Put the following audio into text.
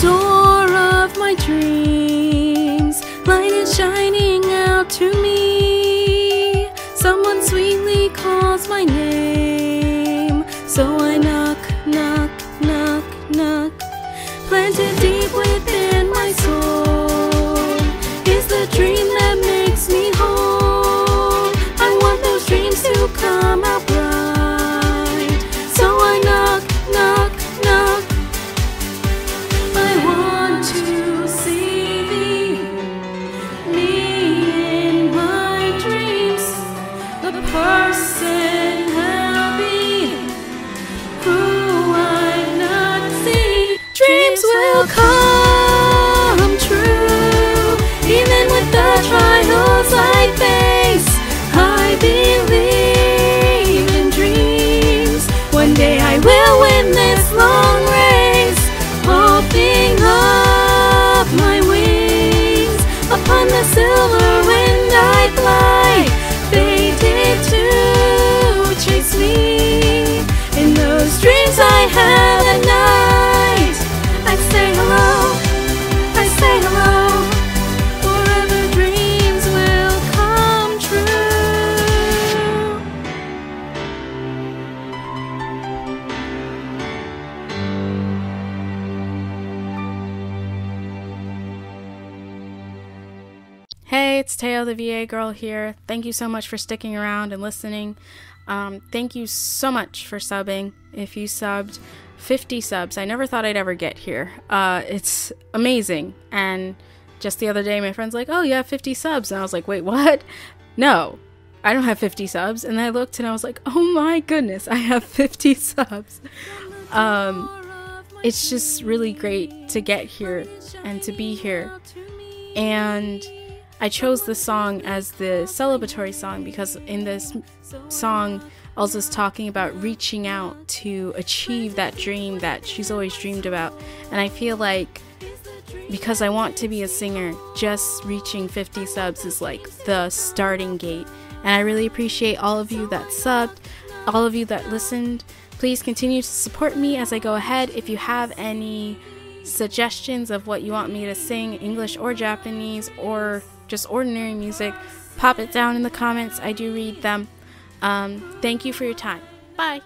door of my dreams. Light is shining out to me. Chase me it's Tayo, the VA girl here. Thank you so much for sticking around and listening. Um, thank you so much for subbing. If you subbed 50 subs, I never thought I'd ever get here. Uh, it's amazing. And just the other day, my friend's like, Oh, you have 50 subs. And I was like, Wait, what? No, I don't have 50 subs. And I looked and I was like, Oh my goodness, I have 50 subs. Um, it's just really great to get here and to be here. And I chose this song as the celebratory song because in this song, Elza's talking about reaching out to achieve that dream that she's always dreamed about. And I feel like because I want to be a singer, just reaching 50 subs is like the starting gate. And I really appreciate all of you that subbed, all of you that listened. Please continue to support me as I go ahead. If you have any suggestions of what you want me to sing, English or Japanese, or just ordinary music, pop it down in the comments. I do read them. Um, thank you for your time. Bye.